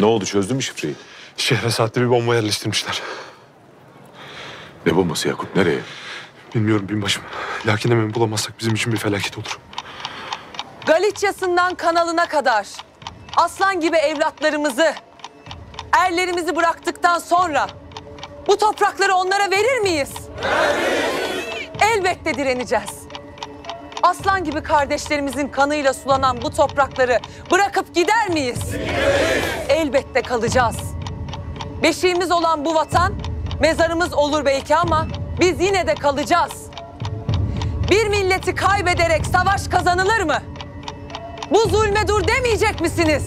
Ne oldu çözdün mü şifreyi? Şehre saatte bir bomba yerleştirmişler. Ne bombası Yakup nereye? Bilmiyorum binbaşım. Lakin hemen bulamazsak bizim için bir felaket olur. Galicia'sından kanalına kadar aslan gibi evlatlarımızı, erlerimizi bıraktıktan sonra bu toprakları onlara verir miyiz? Elbette direneceğiz. Aslan gibi kardeşlerimizin kanıyla sulanan bu toprakları bırakıp gider miyiz? Elbette kalacağız. Beşiğimiz olan bu vatan mezarımız olur belki ama biz yine de kalacağız. Bir milleti kaybederek savaş kazanılır mı? Bu zulme dur demeyecek misiniz?